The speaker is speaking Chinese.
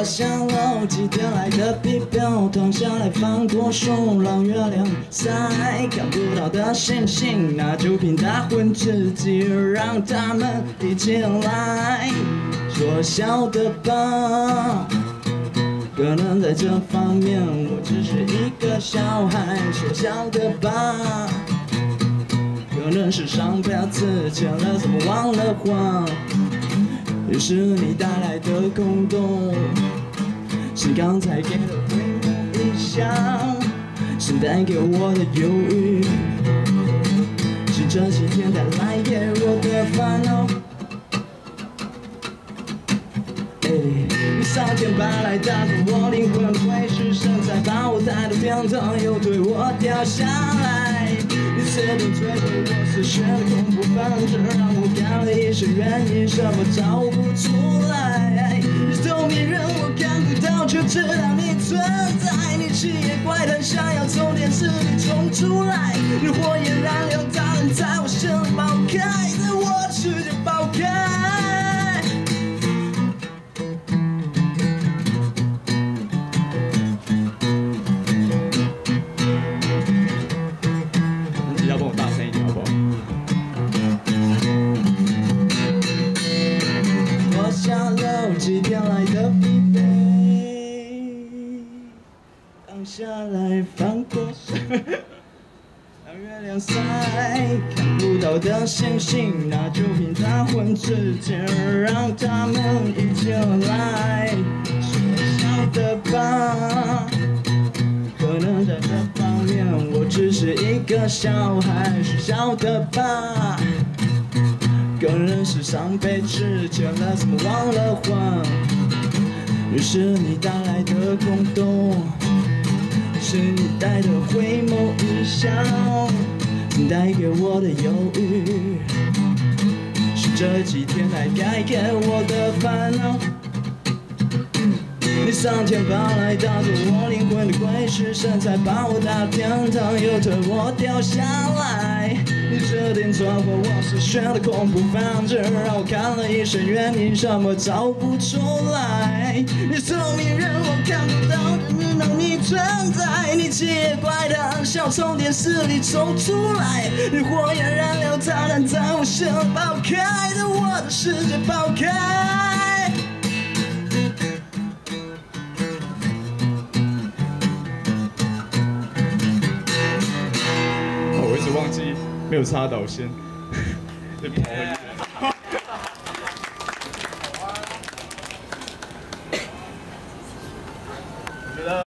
多想搂几天来的皮表，躺下来放过手，让月亮晒看不到的星星，那就凭大混自己，让他们一起来。说笑的吧，可能在这方面我只是一个小孩。说笑的吧，可能是上辈子欠了，怎么忘了还？也是你带来的空洞，是刚才给的回眸一笑，是带给我的忧郁，是这几天带来给我的烦恼。哎，你上天把来打动我灵魂，会是神在把我带到天堂，又对我掉下来。你刺痛摧毁我思绪的恐怖方式，让我干了一些原因，什么找不出来。你透明人我看不到，却知道你存在。你气也怪谈，想要从电视里冲出来。你火焰燃料大人在我身旁爆开，几天来的疲惫，躺下来放过手，让月亮晒看不到的星星，那就凭它混之间，让他们一起来。说笑的吧，可能在这方面我只是一个小孩，说笑的吧。更人是上辈子欠了，怎么忘了还？于是你带来的空洞，是你带的回眸一笑，带给我的忧郁，是这几天来带给我的烦恼。你上天把来打动我灵魂的鬼使神差，把我打天堂，又推我掉下来。你设定错过我是选的恐怖方式，让我看了一身原因，什么找不出来。你聪明人我看不到，只能你存在。你奇怪的想从电视里冲出来，你火焰燃料炸弹在我身爆开，的我的世界爆开。忘记没有插导线，就跑很远。